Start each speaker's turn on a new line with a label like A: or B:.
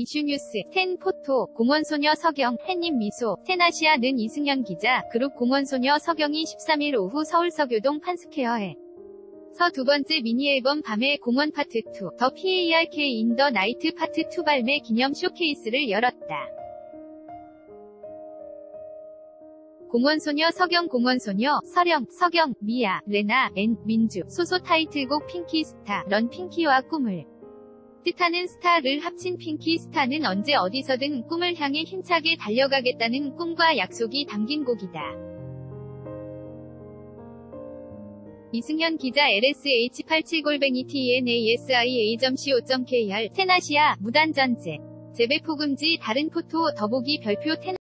A: 이슈뉴스, TEN PHOTO, 공원소녀 서경, 햇님 미소, 텐아시아 는 이승현 기자, 그룹 공원소녀 서경이 13일 오후 서울 서교동 판스퀘어에 서 두 번째 미니앨범 밤의 공원 파트 2, THE PARK IN THE NIGHT part 2 발매 기념 쇼케이스를 열었다. 공원소녀 서경 공원소녀 서령 서경 미아 레나 앤 민주 소소 타이틀곡 Pinky Star RUN 핑키와 꿈을 뜻하는 스타를 합친 핑키 스타는 언제 어디서든 꿈을 향해 힘차게 달려가겠다는 꿈과 약속이 담긴 곡이다. 이승현 기자 lsh87골뱅이 tnasa.co.kr 테나시아 무단전제 재배포 금지 다른 포토 더보기 별표 텐